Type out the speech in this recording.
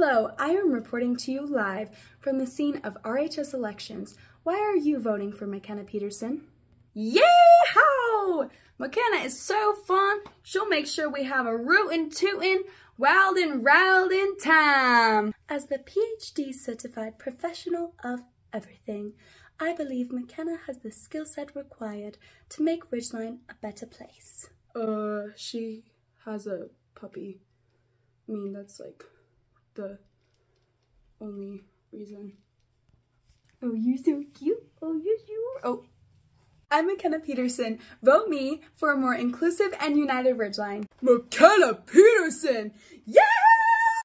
Hello, I am reporting to you live from the scene of RHS elections. Why are you voting for Makenna Peterson? Yeehaw! Makenna is so fun. She'll make sure we have a rootin' tootin' wildin' rowdin' time. As the PhD certified professional of everything, I believe Makenna has the skill set required to make Ridgeline a better place. Uh, she has a puppy. I mean, that's like the only reason. Oh, you're so cute. Oh, yes, you are. Oh. I'm Makenna Peterson. Vote me for a more inclusive and united Ridgeline. Makenna Peterson! Yeah!